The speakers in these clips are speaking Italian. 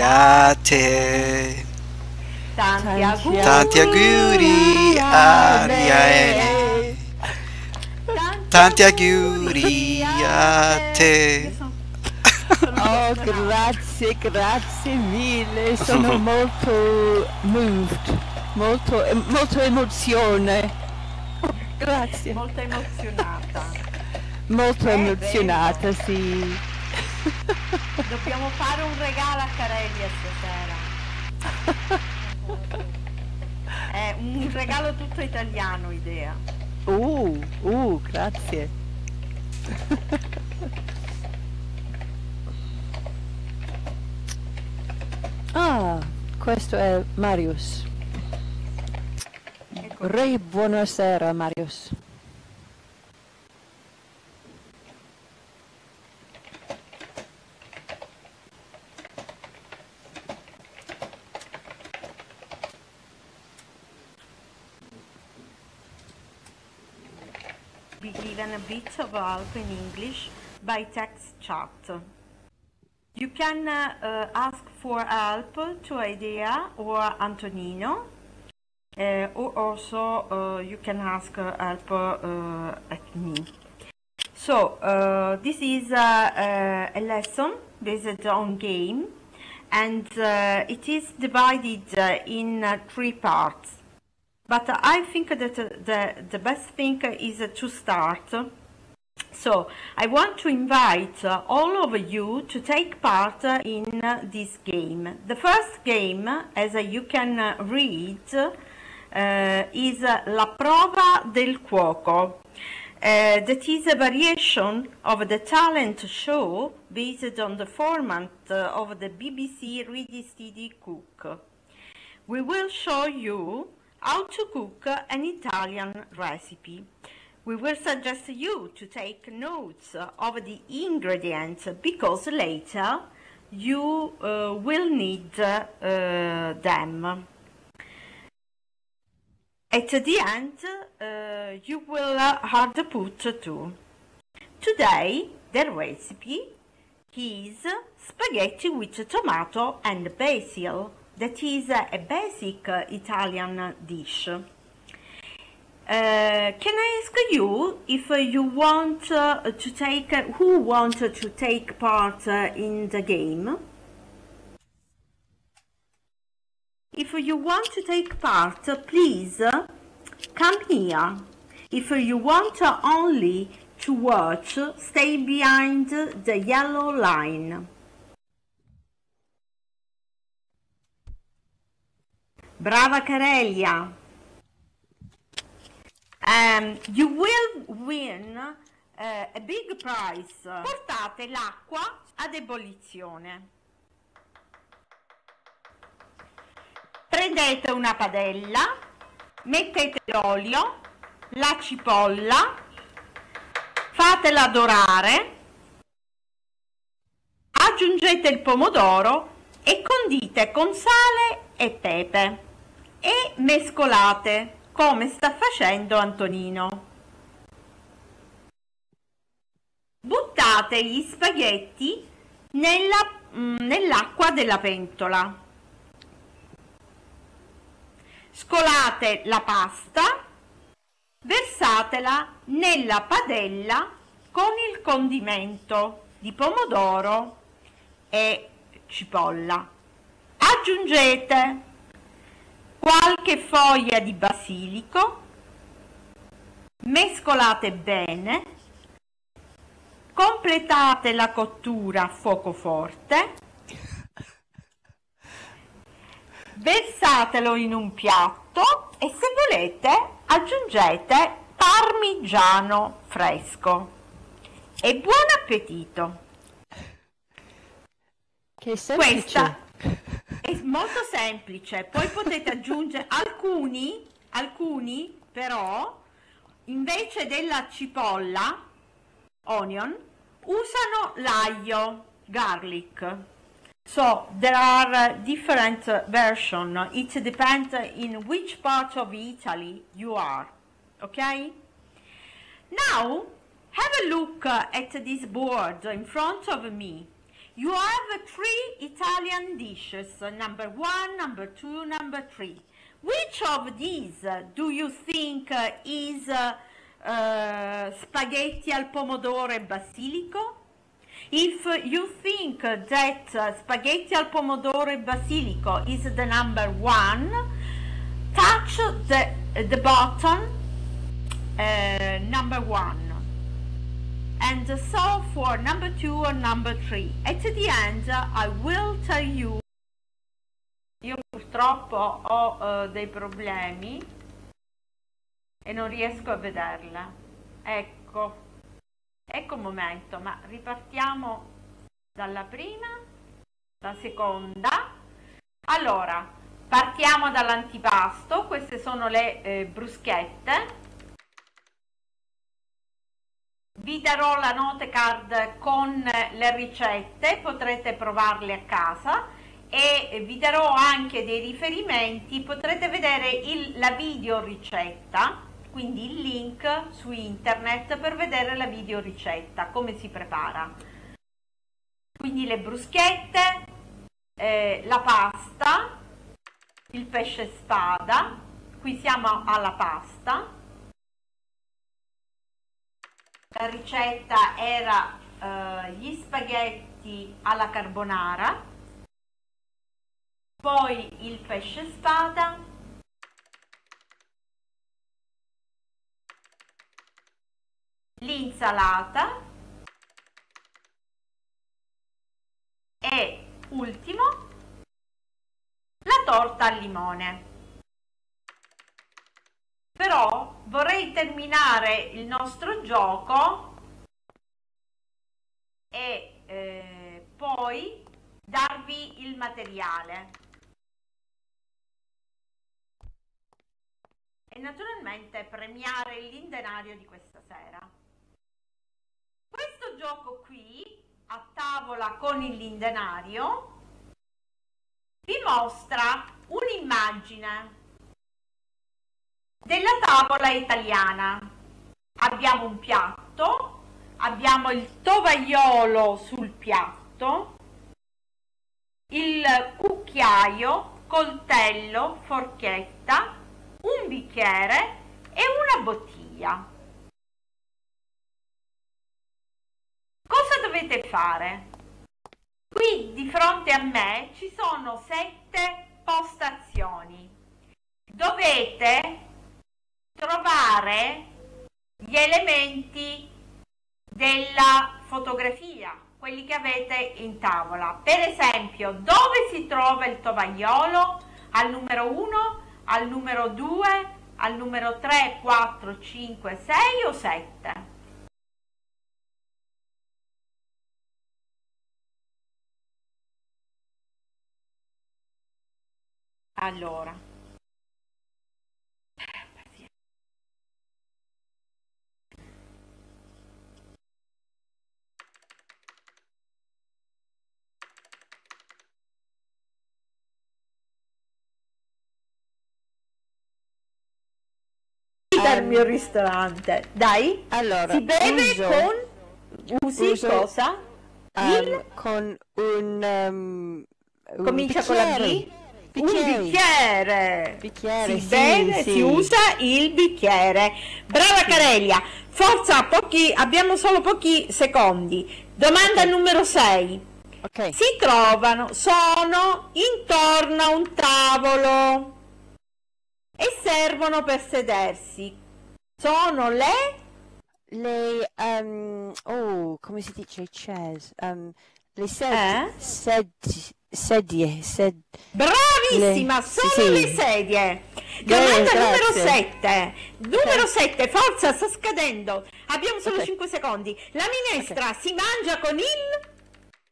a te. Tanti auguri. Tanti auguri a Riaene. Tanti auguri a te. Oh, grazie, grazie mille, sono molto moved, molto, molto emozione. Grazie, Molto emozionata. molto Eh, emozionata, sì. Dobbiamo fare un regalo a Carelia stasera. È un regalo tutto italiano, idea. Uh, uh, grazie. Ah, questo è Marius. Ecco, Re, buonasera Marius. Bit of help in English by text chat. You can uh, ask for help to Idea or Antonino, uh, or also uh, you can ask uh, help uh, at me. So uh, this is uh, uh, a lesson based on game, and it is divided in three parts. But I think that the, the best thing is to start. So I want to invite all of you to take part in this game. The first game, as you can read, uh, is La Prova del Cuoco. Uh, that is a variation of the talent show based on the format uh, of the BBC Ready Steady Cook. We will show you how to cook an Italian recipe. We will suggest you to take notes of the ingredients because later you uh, will need uh, them. At the end, uh, you will have the put too. Today, the recipe is spaghetti with tomato and basil. That is a basic Italian dish. Uh, can I ask you if uh, you want uh, to take, who wants to take part uh, in the game? If you want to take part, please uh, come here. If you want only to watch, stay behind the yellow line. Brava Carelia! Um, you will win uh, a big prize. Portate l'acqua ad ebollizione. Prendete una padella, mettete l'olio, la cipolla, fatela dorare, aggiungete il pomodoro e condite con sale e pepe e mescolate come sta facendo Antonino. Buttate gli spaghetti mm, nell'acqua della pentola. Scolate la pasta, versatela nella padella con il condimento di pomodoro e cipolla. Aggiungete qualche foglia di basilico, mescolate bene, completate la cottura a fuoco forte, versatelo in un piatto e se volete aggiungete parmigiano fresco. E buon appetito! Che semplice. Questa è molto semplice, poi potete aggiungere alcuni, alcuni però invece della cipolla, onion, usano l'aglio, garlic. So there are different uh, version. It depends in which part of Italy you are. Okay? Now have a look at this board in front of me. You have three Italian dishes, number one, number two, number three. Which of these uh, do you think uh, is uh, uh, spaghetti al pomodoro e basilico? If uh, you think uh, that uh, spaghetti al pomodoro e basilico is the number one, touch the, the button uh, number one. And so for number two or number three. At the end, uh, I will tell you. Io purtroppo ho eh, dei problemi e non riesco a vederla. Ecco, ecco un momento, ma ripartiamo dalla prima, la seconda. Allora, partiamo dall'antipasto, queste sono le eh, bruschette. Vi darò la note card con le ricette, potrete provarle a casa e vi darò anche dei riferimenti, potrete vedere il, la video ricetta, quindi il link su internet per vedere la video ricetta, come si prepara. Quindi le bruschette, eh, la pasta, il pesce spada, qui siamo alla pasta. La ricetta era eh, gli spaghetti alla carbonara poi il pesce spada, l'insalata e ultimo la torta al limone. Però vorrei terminare il nostro gioco e eh, poi darvi il materiale. e naturalmente premiare l'indenario di questa sera. Questo gioco qui, a tavola con il lindenario, vi mostra un'immagine della tavola italiana. Abbiamo un piatto, abbiamo il tovagliolo sul piatto, il cucchiaio, coltello, forchetta, un bicchiere e una bottiglia. Cosa dovete fare? Qui di fronte a me ci sono sette postazioni. Dovete trovare gli elementi della fotografia, quelli che avete in tavola. Per esempio, dove si trova il tovagliolo? Al numero 1 al numero 2, al numero 3, 4, 5, 6 o 7? Allora, dal mio ristorante. Dai, Allora, si beve uso- con usi uso- cosa? Um, con un, um, un comincia con la B. bicchiere. Un bicchiere. Bicchiere, si sì, beve, sì. si usa il bicchiere. Brava Carelia. Forza, pochi, abbiamo solo pochi secondi. Domanda Ok. numero 6. Ok. Si trovano, sono intorno a un tavolo e servono per sedersi. Sono le Le, um, oh, come si dice chairs? Um, le sed, Eh? sed, sedie, sed, Bravissima, Le- sono sì, le sedie. Domanda Grazie. numero 7. Numero Ok. 7, forza, sta scadendo. Abbiamo solo Ok. 5 secondi. La minestra si mangia con il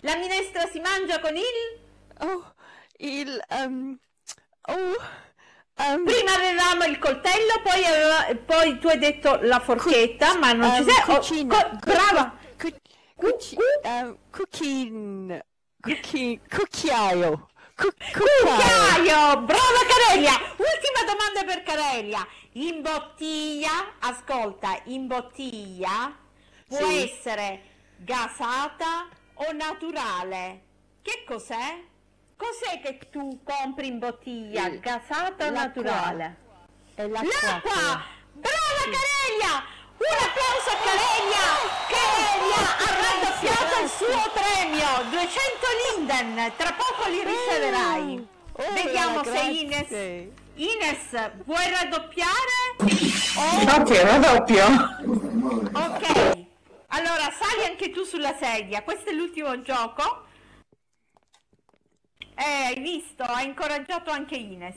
La minestra si mangia con il oh, il, um, oh, um, Prima avevamo il coltello, poi, aveva- poi tu hai detto la forchetta, ma non ci um, sei. oh, cucina, co- brava. cu, cuci, um, cuchin, cucchi, cucchiaio, cu, cucchiaio. Cucchiaio, brava Carelia. Ultima domanda per Carelia. In bottiglia, ascolta, in bottiglia può Sì. essere gasata o naturale? Che cos'è? Cos'è che tu compri in bottiglia? Il- Gasata o l'acqua. naturale? È l'acqua. L'acqua! Brava Carelia! Un applauso a Carelia! Carelia ha raddoppiato il suo premio! 200 Linden! Tra poco li riceverai! Oh, Vediamo se. Ines... Ines, vuoi raddoppiare? Ok, raddoppio. Ok, allora sali anche tu sulla sedia, questo è l'ultimo gioco. Eh, hai visto, ha incoraggiato anche Ines.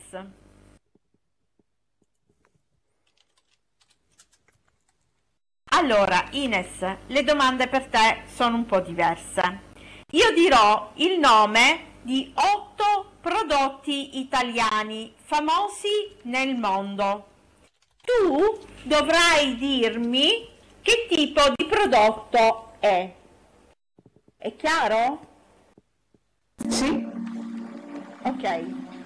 Allora, Ines, le domande per te sono un po' diverse. Io dirò il nome di otto prodotti italiani famosi nel mondo. Tu dovrai dirmi che tipo di prodotto è. È chiaro? Sì? Ok.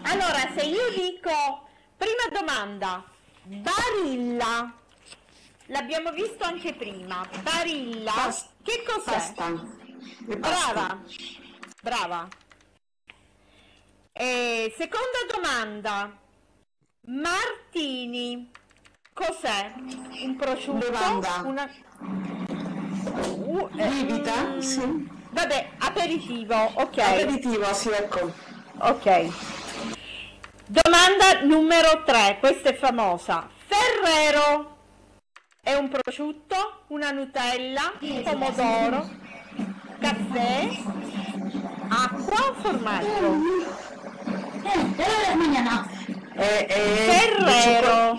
Allora, se io dico, prima domanda, Barilla. L'abbiamo visto anche prima. Barilla. Pas- che cos'è? Pasta. Brava. Brava. E seconda domanda. Martini. Cos'è? Un prosciutto? Bevanda. Una... Uh, eh, Bibita? mm, Sì. Vabbè, aperitivo, ok. Aperitivo, sì, ecco. Ok. Domanda numero 3, questa è famosa. Ferrero è un prosciutto, una Nutella, pomodoro, caffè, acqua o formaggio? E, e, Ferrero.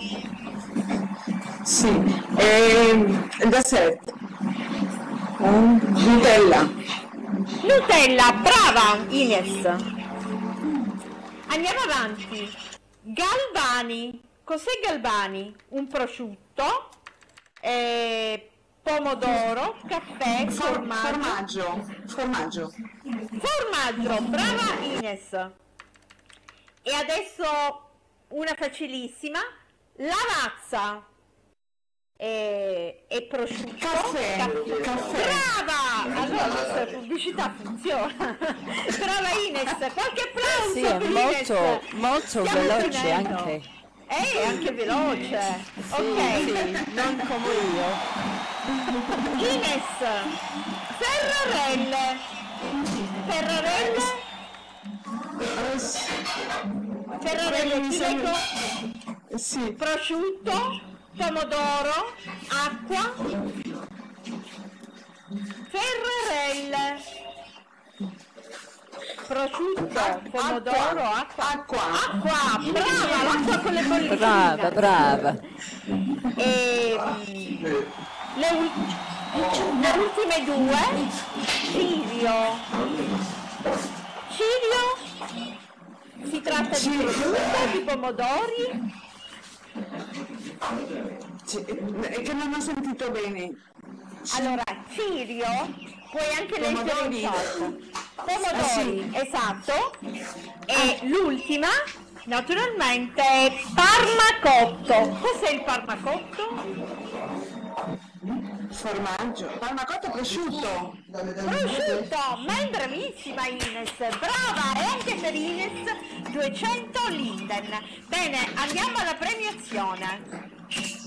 Sì. E, dessert. Mm, Nutella. Nutella, brava Ines. Andiamo avanti. Galvani. Cos'è Galvani? Un prosciutto, eh, pomodoro, caffè, For- formaggio. formaggio. Formaggio. Formaggio, brava Ines. E adesso una facilissima, lavazza e, e prosciutto. Caffè, caffè. Brava! Allora la nostra pubblicità funziona. brava Ines, qualche applauso Sì, è per molto, Ines. molto Stiamo veloce finendo. anche. Eh, anche veloce. Sì, ok. sì, non come io. Ines, Ferrarelle. Ferrarelle? Ferrarelle, Mi ti leggo Sì. prosciutto, pomodoro, acqua, ferrarelle, prosciutto, pomodoro, acqua, Acqua. acqua, brava, l'acqua con le bollicine. Brava, brava. E, le, le ultime due, Cirio. Cirio si tratta di prosciutto, di pomodori, È che non ho sentito bene. Allora, Cirio, puoi anche leggere Pomodori. in sotto. Pomodori, esatto. E l'ultima, naturalmente, è Parmacotto. Cos'è il Parmacotto? Formaggio. Parmacotto prosciutto. Prosciutto, ma è bravissima Ines, brava, e anche per Ines 200 Linden. Bene, andiamo alla premiazione.